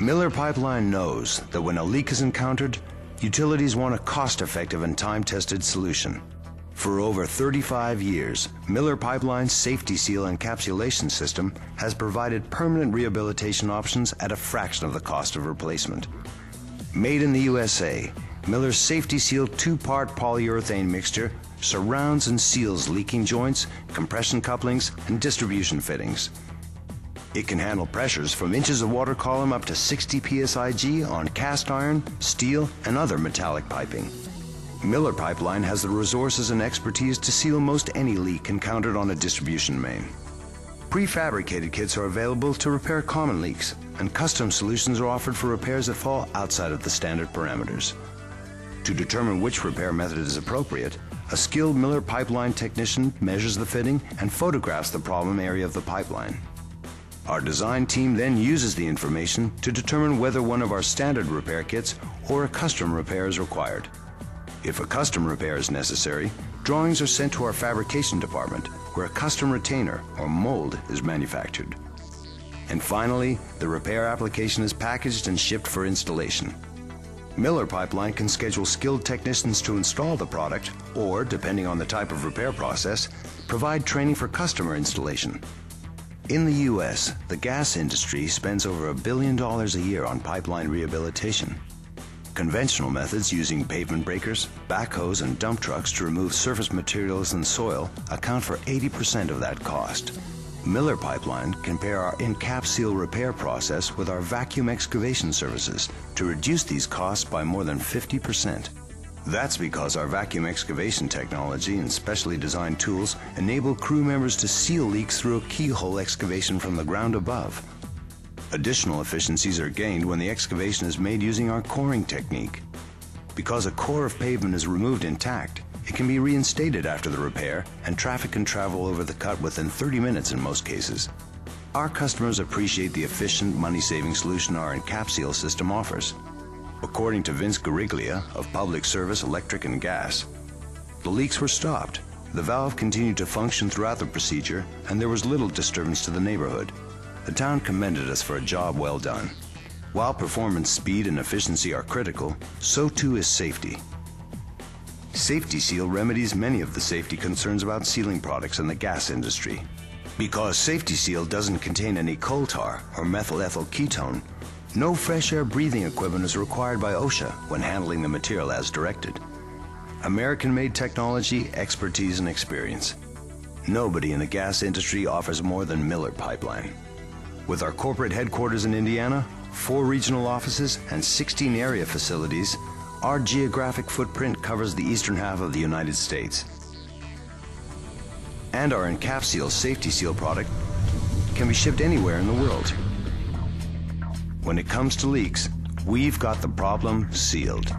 Miller Pipeline knows that when a leak is encountered, utilities want a cost-effective and time-tested solution. For over 35 years, Miller Pipeline's Safe-T-Seal encapsulation system has provided permanent rehabilitation options at a fraction of the cost of replacement. Made in the USA, Miller's Safe-T-Seal two-part polyurethane mixture surrounds and seals leaking joints, compression couplings, and distribution fittings. It can handle pressures from inches of water column up to 60 psig on cast iron, steel, and other metallic piping. Miller Pipeline has the resources and expertise to seal most any leak encountered on a distribution main. Prefabricated kits are available to repair common leaks, and custom solutions are offered for repairs that fall outside of the standard parameters. To determine which repair method is appropriate, a skilled Miller pipeline technician measures the fitting and photographs the problem area of the pipeline. Our design team then uses the information to determine whether one of our standard repair kits or a custom repair is required. If a custom repair is necessary, drawings are sent to our fabrication department where a custom retainer or mold is manufactured. And finally, the repair application is packaged and shipped for installation. Miller Pipeline can schedule skilled technicians to install the product or, depending on the type of repair process, provide training for customer installation. In the U.S., the gas industry spends over a billion dollars a year on pipeline rehabilitation. Conventional methods using pavement breakers, backhoes, and dump trucks to remove surface materials and soil account for 80% of that cost. Miller Pipeline can pair our EncapSeal repair process with our vacuum excavation services to reduce these costs by more than 50%. That's because our vacuum excavation technology and specially designed tools enable crew members to seal leaks through a keyhole excavation from the ground above. Additional efficiencies are gained when the excavation is made using our coring technique. Because a core of pavement is removed intact, it can be reinstated after the repair and traffic can travel over the cut within 30 minutes in most cases. Our customers appreciate the efficient, money-saving solution our EncapSeal system offers. According to Vince Gariglia of Public Service Electric and Gas, the leaks were stopped. The valve continued to function throughout the procedure, and there was little disturbance to the neighborhood. The town commended us for a job well done. While performance, speed, and efficiency are critical, so too is safety. Safe-T-Seal remedies many of the safety concerns about sealing products in the gas industry. Because Safe-T-Seal doesn't contain any coal tar or methyl ethyl ketone, no fresh air breathing equipment is required by OSHA when handling the material as directed. American-made technology, expertise, and experience. Nobody in the gas industry offers more than Miller Pipeline. With our corporate headquarters in Indiana, four regional offices, and 16 area facilities, our geographic footprint covers the eastern half of the United States. And our EncapSeal Safe-T-Seal product can be shipped anywhere in the world. When it comes to leaks, we've got the problem sealed.